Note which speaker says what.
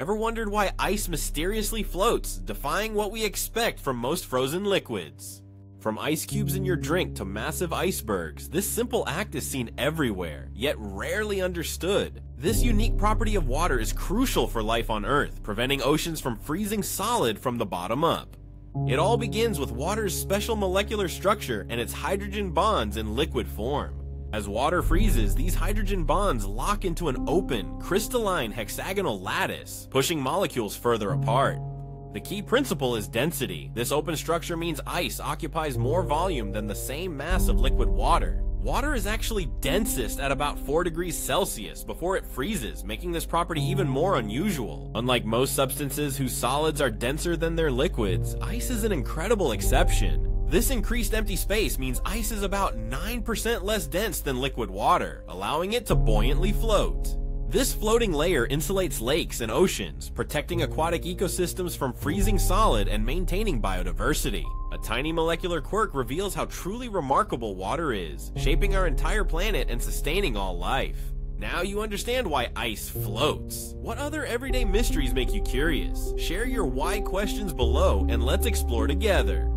Speaker 1: Ever wondered why ice mysteriously floats, defying what we expect from most frozen liquids? From ice cubes in your drink to massive icebergs, this simple act is seen everywhere, yet rarely understood. This unique property of water is crucial for life on Earth, preventing oceans from freezing solid from the bottom up. It all begins with water's special molecular structure and its hydrogen bonds in liquid form. As water freezes, these hydrogen bonds lock into an open, crystalline hexagonal lattice, pushing molecules further apart. The key principle is density. This open structure means ice occupies more volume than the same mass of liquid water. Water is actually densest at about 4 degrees Celsius before it freezes, making this property even more unusual. Unlike most substances whose solids are denser than their liquids, ice is an incredible exception. This increased empty space means ice is about 9% less dense than liquid water, allowing it to buoyantly float. This floating layer insulates lakes and oceans, protecting aquatic ecosystems from freezing solid and maintaining biodiversity. A tiny molecular quirk reveals how truly remarkable water is, shaping our entire planet and sustaining all life. Now you understand why ice floats. What other everyday mysteries make you curious? Share your why questions below and let's explore together.